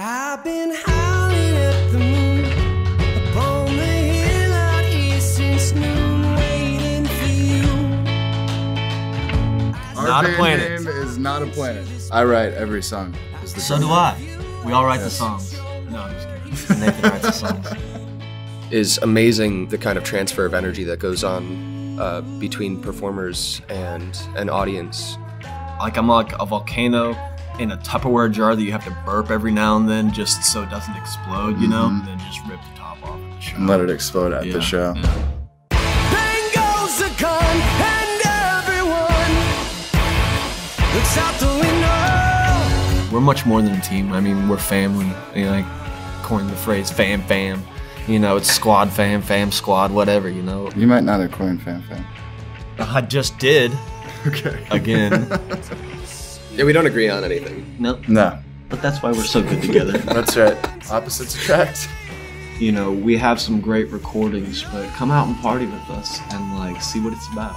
I've been howling at the moon upon the hill out here since noon, waiting for you. Our Not a planet. name is not a planet. I write every song. is the So truth. do I. We all write the songs. No, I'm just kidding. Nathan writes the songs. is amazing the kind of transfer of energy that goes on uh, between performers and an audience. Like I'm like a volcano in a Tupperware jar that you have to burp every now and then just so it doesn't explode, you know? Mhm. And then just rip the top off of the show. And let it explode at Yeah, the show. yeah. Bang goes the gun, and everyone looks out the window. We're much more than a team. I mean, we're family. You know, like coined the phrase "fam fam." You know, it's squad fam fam squad whatever. You know, You might not have coined fam fam. I just did Okay. again. Yeah, we don't agree on anything. no, No, but that's why we're so good together. that's right. Opposites attract. you know, we have some great recordings, but come out and party with us and like see what it's about.